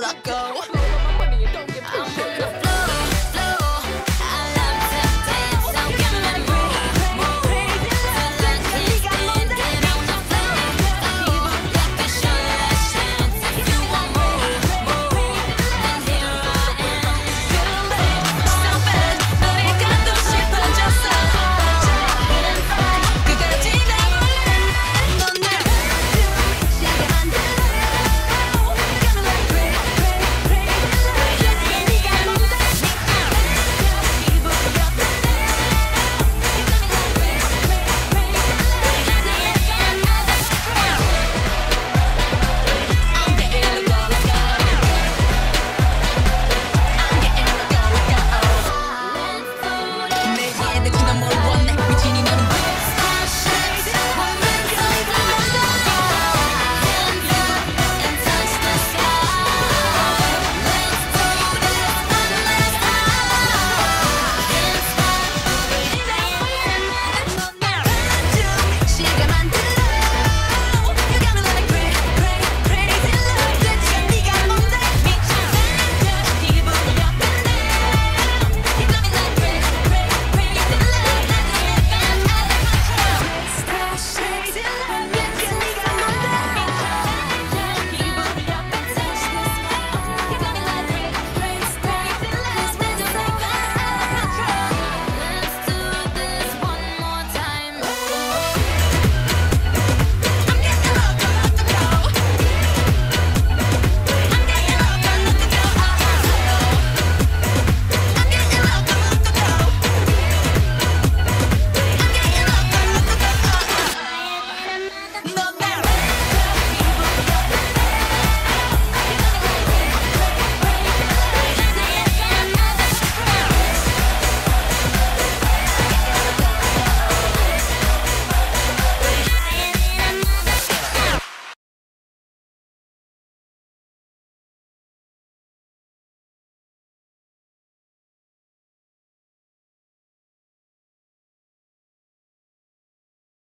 Let go.